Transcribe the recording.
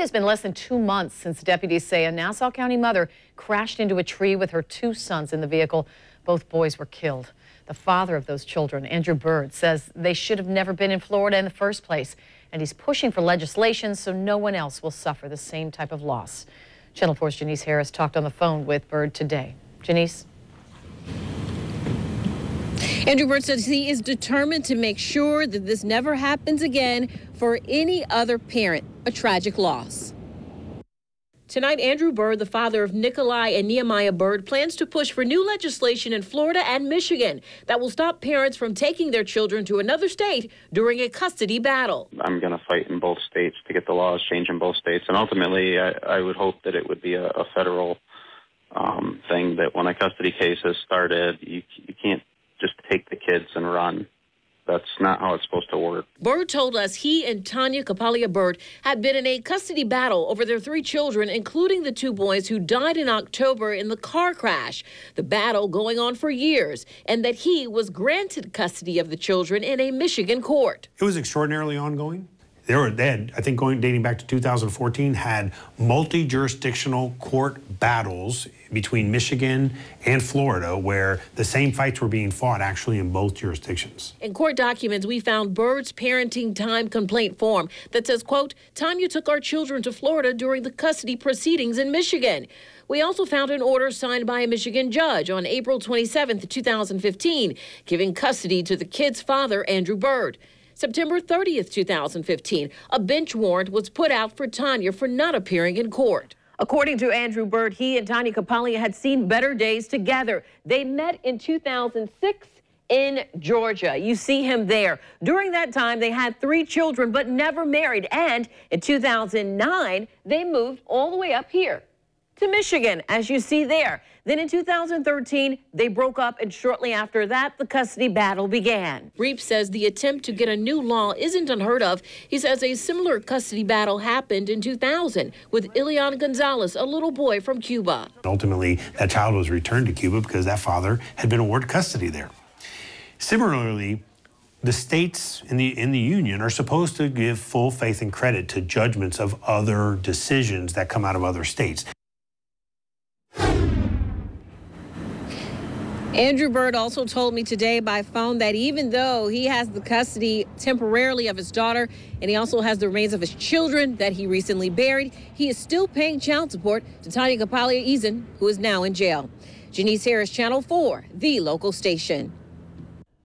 It has been less than two months since deputies say a Nassau County mother crashed into a tree with her two sons in the vehicle. Both boys were killed. The father of those children, Andrew Bird, says they should have never been in Florida in the first place, and he's pushing for legislation so no one else will suffer the same type of loss. Channel 4's Janice Harris talked on the phone with Bird today. Janice? Andrew Bird says he is determined to make sure that this never happens again for any other parent, a tragic loss. Tonight, Andrew Bird, the father of Nikolai and Nehemiah Bird, plans to push for new legislation in Florida and Michigan that will stop parents from taking their children to another state during a custody battle. I'm going to fight in both states to get the laws changed in both states. And ultimately, I, I would hope that it would be a, a federal um, thing that when a custody case is started, you, you can't just take the kids and run. That's not how it's supposed to work. Bird told us he and Tanya Kapalia Bird had been in a custody battle over their three children, including the two boys who died in October in the car crash. The battle going on for years, and that he was granted custody of the children in a Michigan court. It was extraordinarily ongoing. They were dead. I think going dating back to 2014 had multi-jurisdictional court battles between Michigan and Florida where the same fights were being fought actually in both jurisdictions. In court documents, we found Bird's parenting time complaint form that says, quote, Tanya took our children to Florida during the custody proceedings in Michigan. We also found an order signed by a Michigan judge on April 27, 2015, giving custody to the kid's father, Andrew Bird. September 30th, 2015, a bench warrant was put out for Tanya for not appearing in court. According to Andrew Bird, he and Tanya Kapalia had seen better days together. They met in 2006 in Georgia. You see him there. During that time, they had three children, but never married. And in 2009, they moved all the way up here to Michigan, as you see there. Then in 2013, they broke up, and shortly after that, the custody battle began. Reep says the attempt to get a new law isn't unheard of. He says a similar custody battle happened in 2000 with Elian Gonzalez, a little boy from Cuba. Ultimately, that child was returned to Cuba because that father had been awarded custody there. Similarly, the states in the in the union are supposed to give full faith and credit to judgments of other decisions that come out of other states. Andrew Bird also told me today by phone that even though he has the custody temporarily of his daughter and he also has the remains of his children that he recently buried, he is still paying child support to Tanya Kapalia Eason, who is now in jail. Janice Harris, Channel 4, the local station.